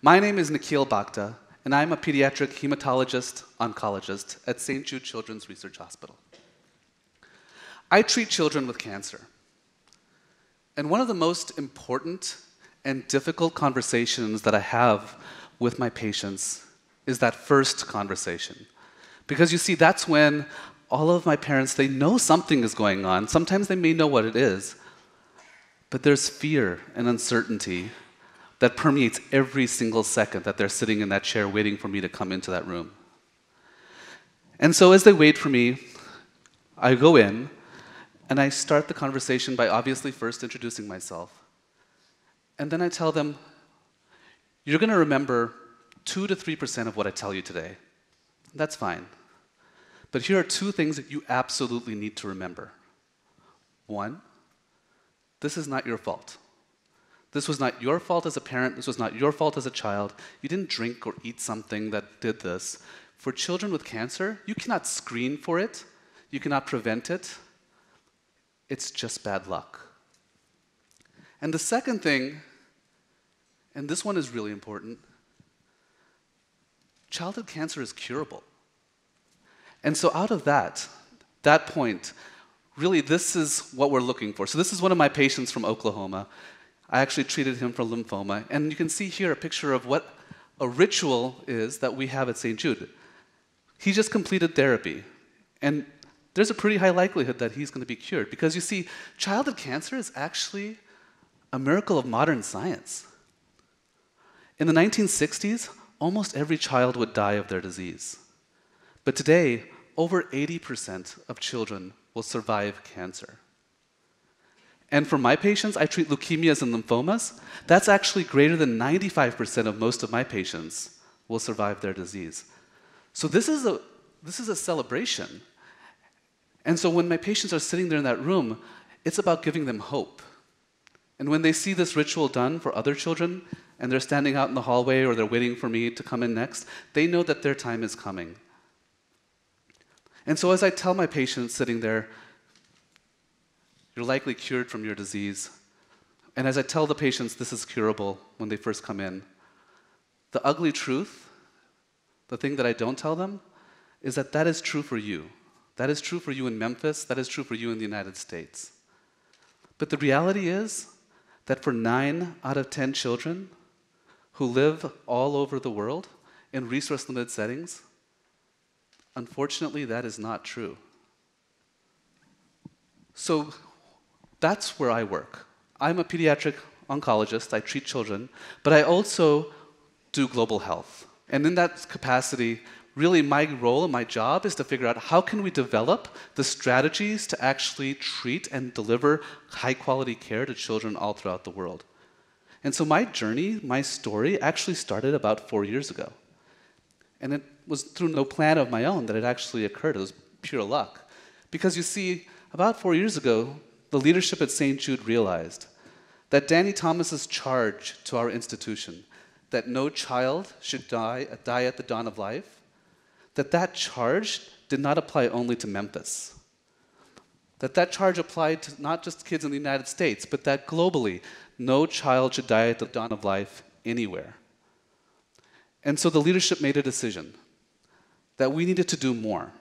My name is Nickhill Bhakta, and I'm a pediatric hematologist oncologist at St. Jude Children's Research Hospital. I treat children with cancer. And one of the most important and difficult conversations that I have with my patients is that first conversation. Because you see, that's when all of my parents, they know something is going on. Sometimes they may know what it is, but there's fear and uncertainty that permeates every single second that they're sitting in that chair waiting for me to come into that room. And so as they wait for me, I go in and I start the conversation by obviously first introducing myself. And then I tell them, you're going to remember 2 to 3% of what I tell you today. That's fine. But here are two things that you absolutely need to remember. One, this is not your fault. This was not your fault as a parent. This was not your fault as a child. You didn't drink or eat something that did this. For children with cancer, you cannot screen for it, you cannot prevent it. It's just bad luck. And the second thing, and this one is really important childhood cancer is curable. And so, out of that, that point, really, this is what we're looking for. So, this is one of my patients from Oklahoma. I actually treated him for lymphoma. And you can see here a picture of what a ritual is that we have at St. Jude. He just completed therapy. And there's a pretty high likelihood that he's going to be cured. Because you see, childhood cancer is actually a miracle of modern science. In the 1960s, almost every child would die of their disease. But today, over 80% of children will survive cancer. And for my patients, I treat leukemias and lymphomas. That's actually greater than 95% of most of my patients will survive their disease. So this is a, this is a celebration. And so when my patients are sitting there in that room, it's about giving them hope. And when they see this ritual done for other children, and they're standing out in the hallway or they're waiting for me to come in next, they know that their time is coming. And so as I tell my patients sitting there, you're likely cured from your disease. And as I tell the patients this is curable when they first come in, the ugly truth, the thing that I don't tell them, is that that is true for you. That is true for you in Memphis, that is true for you in the United States. But the reality is that for nine out of 10 children who live all over the world in resource limited settings, unfortunately, that is not true. So, that's where I work. I'm a pediatric oncologist, I treat children, but I also do global health. And in that capacity, really my role and my job is to figure out how can we develop the strategies to actually treat and deliver high quality care to children all throughout the world. And so my journey, my story actually started about 4 years ago. And it was through no plan of my own that it actually occurred. It was pure luck. Because you see, about 4 years ago, the leadership at St. Jude realized that Danny Thomas's charge to our institution that no child should die, die at the dawn of life, that that charge did not apply only to Memphis. That that charge applied to not just kids in the United States, but that globally, no child should die at the dawn of life anywhere. And so the leadership made a decision that we needed to do more.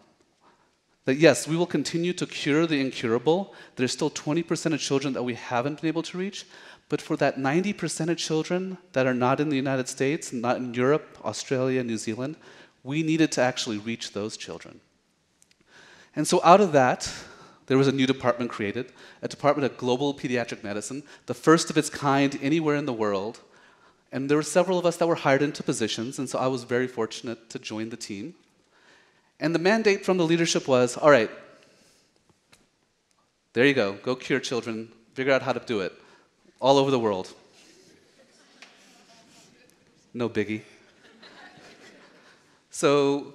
That yes, we will continue to cure the incurable. There's still 20% of children that we haven't been able to reach. But for that 90% of children that are not in the United States, not in Europe, Australia, New Zealand, we needed to actually reach those children. And so out of that, there was a new department created, a department of global pediatric medicine, the first of its kind anywhere in the world. And there were several of us that were hired into positions, and so I was very fortunate to join the team. And the mandate from the leadership was all right, there you go, go cure children, figure out how to do it all over the world. No biggie. So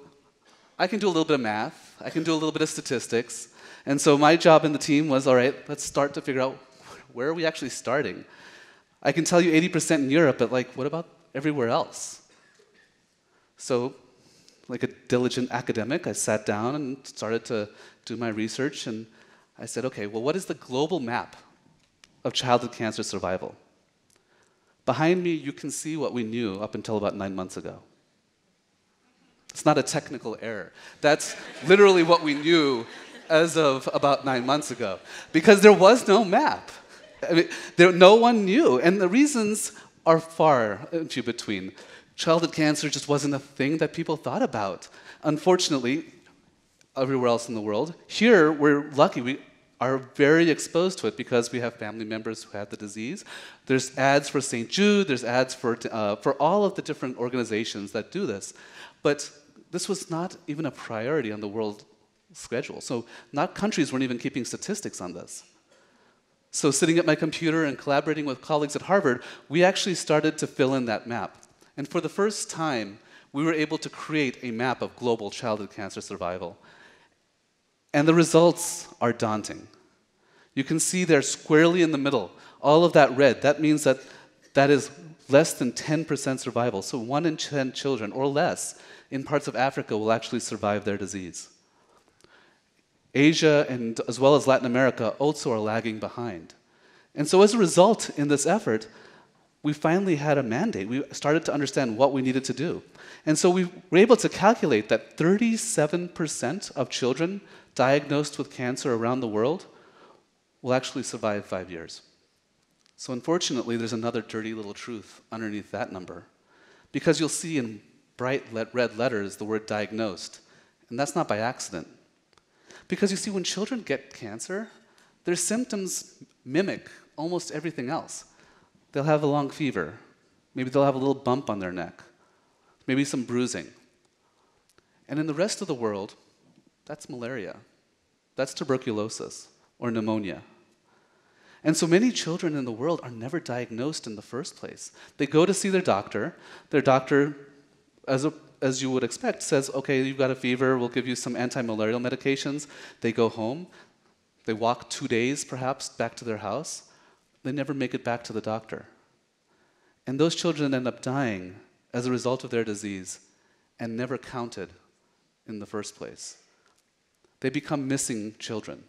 I can do a little bit of math, I can do a little bit of statistics. And so my job in the team was all right, let's start to figure out where are we actually starting? I can tell you 80% in Europe, but like, what about everywhere else? So like a diligent academic, I sat down and started to do my research. And I said, okay, well, what is the global map of childhood cancer survival? Behind me, you can see what we knew up until about nine months ago. It's not a technical error. That's literally what we knew as of about nine months ago, because there was no map. I mean, there, no one knew, and the reasons are far and between. Childhood cancer just wasn't a thing that people thought about. Unfortunately, everywhere else in the world, here we're lucky. We are very exposed to it because we have family members who had the disease. There's ads for St. Jude, there's ads for, uh, for all of the different organizations that do this. But this was not even a priority on the world schedule. So not countries weren't even keeping statistics on this. So sitting at my computer and collaborating with colleagues at Harvard, we actually started to fill in that map. And for the first time, we were able to create a map of global childhood cancer survival. And the results are daunting. You can see there squarely in the middle, all of that red, that means that that is less than 10% survival. So one in 10 children or less in parts of Africa will actually survive their disease. Asia and as well as Latin America also are lagging behind. And so as a result in this effort, we finally had a mandate. We started to understand what we needed to do. And so we were able to calculate that 37% of children diagnosed with cancer around the world will actually survive five years. So unfortunately, there's another dirty little truth underneath that number. Because you'll see in bright red letters the word diagnosed. And that's not by accident. Because you see, when children get cancer, their symptoms mimic almost everything else. They'll have a long fever. Maybe they'll have a little bump on their neck. Maybe some bruising. And in the rest of the world, that's malaria. That's tuberculosis or pneumonia. And so many children in the world are never diagnosed in the first place. They go to see their doctor. Their doctor as, a, as you would expect, says, okay, you've got a fever, we'll give you some anti-malarial medications. They go home. They walk two days, perhaps, back to their house. They never make it back to the doctor. And those children end up dying as a result of their disease and never counted in the first place. They become missing children.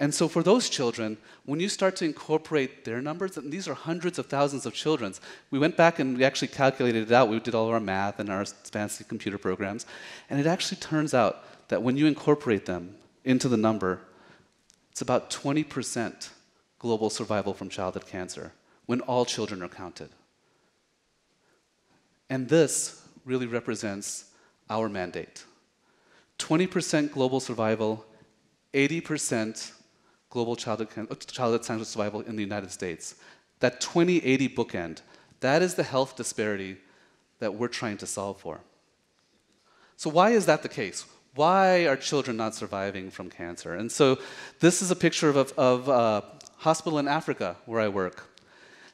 And so for those children, when you start to incorporate their numbers, and these are hundreds of thousands of children, we went back and we actually calculated it out. We did all of our math and our fancy computer programs. And it actually turns out that when you incorporate them into the number, it's about 20% global survival from childhood cancer when all children are counted. And this really represents our mandate 20% global survival, 80% global childhood, uh, childhood cancer survival in the United States. That 2080 bookend, that is the health disparity that we're trying to solve for. So why is that the case? Why are children not surviving from cancer? And so this is a picture of, a of a hospital in Africa where I work.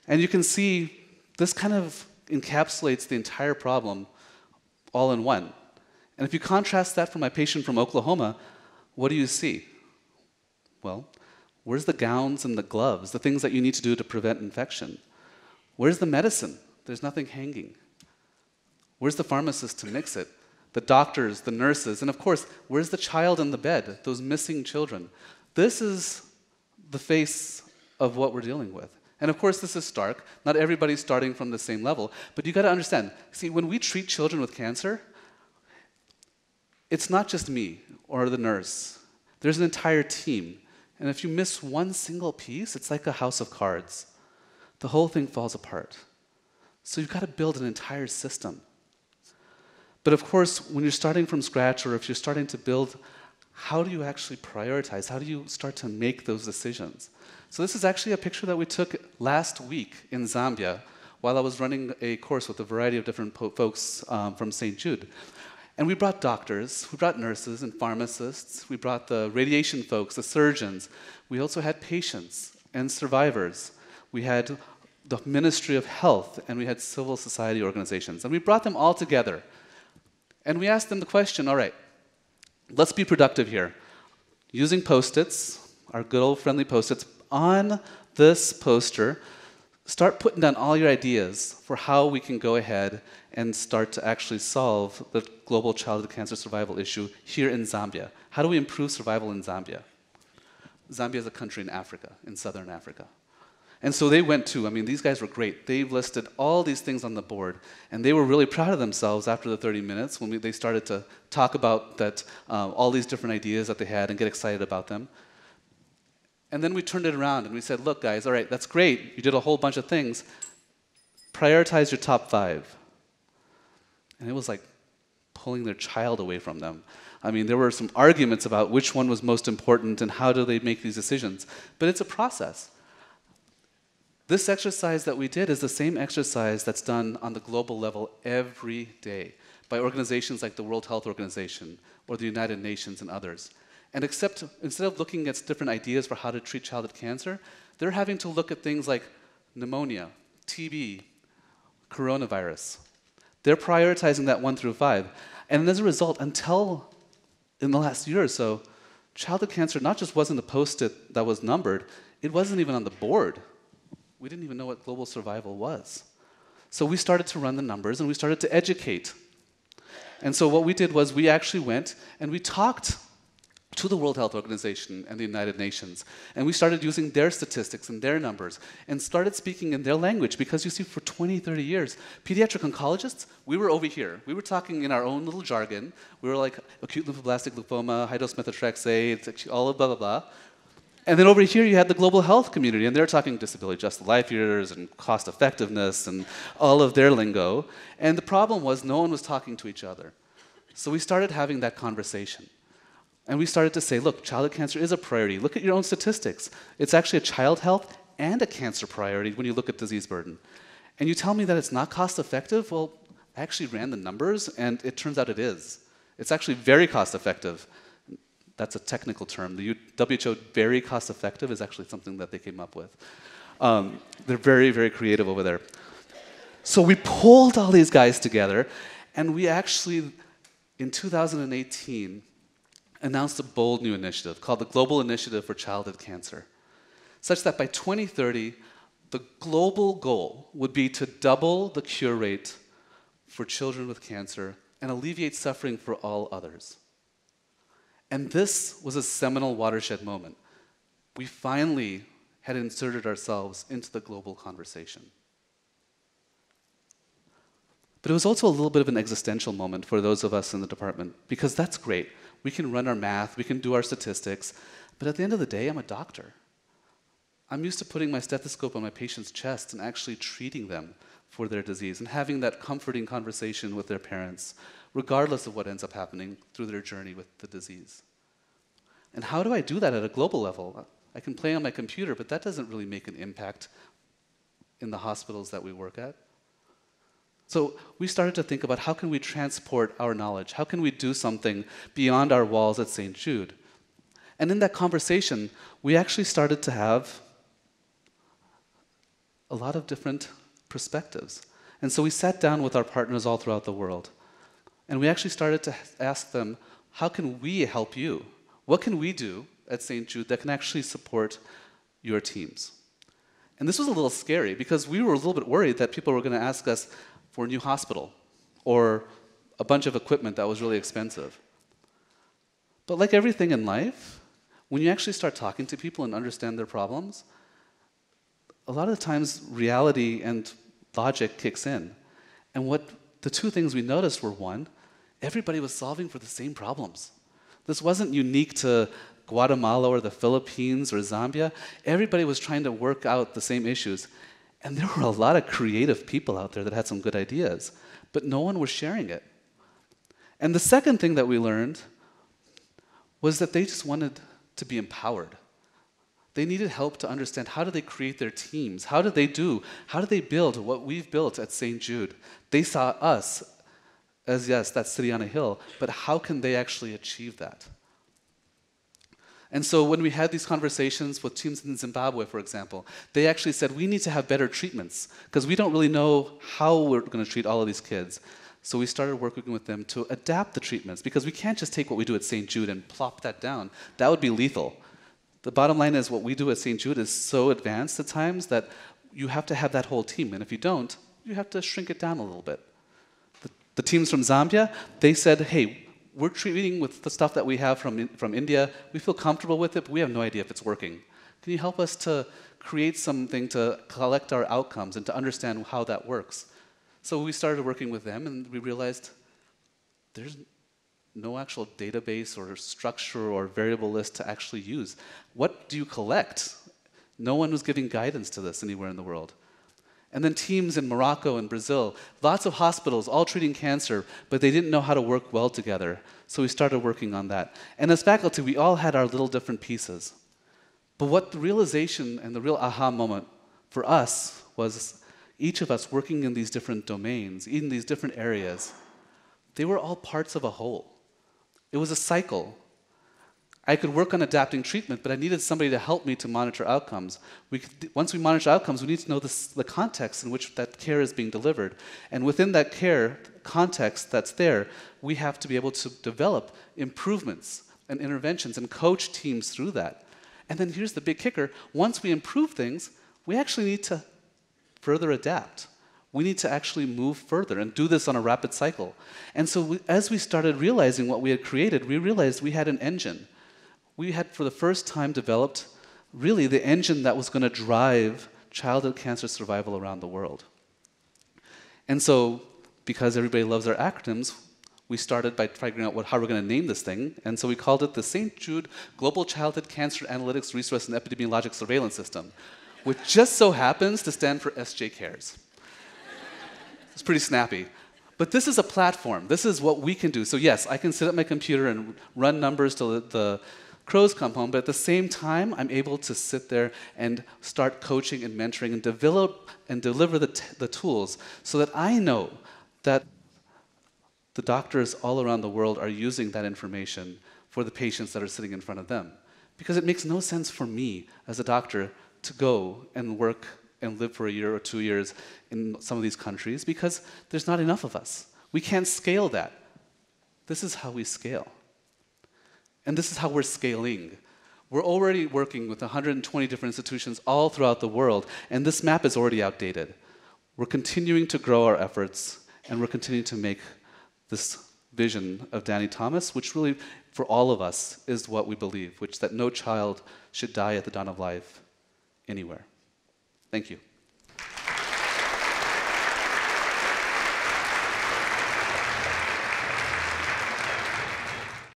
And you can see this kind of encapsulates the entire problem all in one. And if you contrast that from my patient from Oklahoma, what do you see? Well, Where's the gowns and the gloves, the things that you need to do to prevent infection? Where's the medicine? There's nothing hanging. Where's the pharmacist to mix it? The doctors, the nurses, and of course, where's the child in the bed, those missing children? This is the face of what we're dealing with. And of course, this is stark. Not everybody's starting from the same level, but you got to understand see, when we treat children with cancer, it's not just me or the nurse, there's an entire team. And if you miss one single piece, it's like a house of cards. The whole thing falls apart. So you've got to build an entire system. But of course, when you're starting from scratch or if you're starting to build, how do you actually prioritize? How do you start to make those decisions? So this is actually a picture that we took last week in Zambia while I was running a course with a variety of different folks um, from St. Jude. And we brought doctors, we brought nurses and pharmacists, we brought the radiation folks, the surgeons. We also had patients and survivors. We had the Ministry of Health, and we had civil society organizations. And we brought them all together. And we asked them the question all right, let's be productive here. Using post its, our good old friendly post its, on this poster, start putting down all your ideas for how we can go ahead and start to actually solve the global childhood cancer survival issue here in Zambia. How do we improve survival in Zambia? Zambia is a country in Africa, in southern Africa. And so they went to, I mean, these guys were great. They've listed all these things on the board, and they were really proud of themselves after the 30 minutes when we, they started to talk about that, uh, all these different ideas that they had and get excited about them. And then we turned it around and we said, look, guys, all right, that's great. You did a whole bunch of things. Prioritize your top five. And it was like pulling their child away from them. I mean, there were some arguments about which one was most important and how do they make these decisions. But it's a process. This exercise that we did is the same exercise that's done on the global level every day by organizations like the World Health Organization or the United Nations and others. And except, instead of looking at different ideas for how to treat childhood cancer, they're having to look at things like pneumonia, TB, coronavirus. They're prioritizing that one through five. And as a result, until in the last year or so, childhood cancer not just wasn't a post-it that was numbered, it wasn't even on the board. We didn't even know what global survival was. So we started to run the numbers and we started to educate. And so what we did was we actually went and we talked to the World Health Organization and the United Nations. And we started using their statistics and their numbers and started speaking in their language because you see, for 20, 30 years, pediatric oncologists, we were over here. We were talking in our own little jargon. We were like acute lymphoblastic lymphoma, high dose methotrexate, all of blah, blah, blah. And then over here, you had the global health community, and they're talking disability adjusted life years and cost effectiveness and all of their lingo. And the problem was no one was talking to each other. So we started having that conversation. And we started to say, look, childhood cancer is a priority. Look at your own statistics. It's actually a child health and a cancer priority when you look at disease burden. And you tell me that it's not cost effective? Well, I actually ran the numbers, and it turns out it is. It's actually very cost effective. That's a technical term. The WHO very cost effective is actually something that they came up with. Um, they're very, very creative over there. So we pulled all these guys together, and we actually, in 2018, announced a bold new initiative called the Global Initiative for Childhood Cancer, such that by 2030, the global goal would be to double the cure rate for children with cancer and alleviate suffering for all others. And this was a seminal watershed moment. We finally had inserted ourselves into the global conversation. But it was also a little bit of an existential moment for those of us in the department, because that's great. We can run our math, we can do our statistics, but at the end of the day, I'm a doctor. I'm used to putting my stethoscope on my patient's chest and actually treating them for their disease and having that comforting conversation with their parents, regardless of what ends up happening through their journey with the disease. And how do I do that at a global level? I can play on my computer, but that doesn't really make an impact in the hospitals that we work at. So we started to think about how can we transport our knowledge? How can we do something beyond our walls at St. Jude? And in that conversation, we actually started to have a lot of different perspectives. And so we sat down with our partners all throughout the world. And we actually started to ask them, how can we help you? What can we do at St. Jude that can actually support your teams? And this was a little scary because we were a little bit worried that people were going to ask us, for a new hospital or a bunch of equipment that was really expensive. But like everything in life, when you actually start talking to people and understand their problems, a lot of the times reality and logic kicks in. And what the two things we noticed were one, everybody was solving for the same problems. This wasn't unique to Guatemala or the Philippines or Zambia. Everybody was trying to work out the same issues. And there were a lot of creative people out there that had some good ideas, but no one was sharing it. And the second thing that we learned was that they just wanted to be empowered. They needed help to understand how do they create their teams? How do they do? How do they build what we've built at St. Jude? They saw us as, yes, that city on a hill, but how can they actually achieve that? And so when we had these conversations with teams in Zimbabwe, for example, they actually said, we need to have better treatments because we don't really know how we're going to treat all of these kids. So we started working with them to adapt the treatments because we can't just take what we do at St. Jude and plop that down. That would be lethal. The bottom line is what we do at St. Jude is so advanced at times that you have to have that whole team. And if you don't, you have to shrink it down a little bit. The, the teams from Zambia, they said, hey, we're treating with the stuff that we have from, from India. We feel comfortable with it, but we have no idea if it's working. Can you help us to create something to collect our outcomes and to understand how that works? So we started working with them, and we realized there's no actual database or structure or variable list to actually use. What do you collect? No one was giving guidance to this anywhere in the world. And then teams in Morocco and Brazil, lots of hospitals all treating cancer, but they didn't know how to work well together. So we started working on that. And as faculty, we all had our little different pieces. But what the realization and the real aha moment for us was each of us working in these different domains, in these different areas, they were all parts of a whole. It was a cycle. I could work on adapting treatment, but I needed somebody to help me to monitor outcomes. We could, once we monitor outcomes, we need to know this, the context in which that care is being delivered. And within that care context that's there, we have to be able to develop improvements and interventions and coach teams through that. And then here's the big kicker once we improve things, we actually need to further adapt. We need to actually move further and do this on a rapid cycle. And so, we, as we started realizing what we had created, we realized we had an engine we had for the first time developed really the engine that was going to drive childhood cancer survival around the world. And so, because everybody loves their acronyms, we started by figuring out what, how we're going to name this thing. And so we called it the St. Jude Global Childhood Cancer Analytics Resource and Epidemiologic Surveillance System, which just so happens to stand for SJ Cares. it's pretty snappy. But this is a platform. This is what we can do. So, yes, I can sit at my computer and run numbers to the crows come home, but at the same time, I'm able to sit there and start coaching and mentoring and develop and deliver the, the tools so that I know that the doctors all around the world are using that information for the patients that are sitting in front of them. Because it makes no sense for me as a doctor to go and work and live for a year or two years in some of these countries because there's not enough of us. We can't scale that. This is how we scale. And this is how we're scaling. We're already working with 120 different institutions all throughout the world, and this map is already outdated. We're continuing to grow our efforts, and we're continuing to make this vision of Danny Thomas, which really, for all of us, is what we believe, which that no child should die at the dawn of life anywhere. Thank you.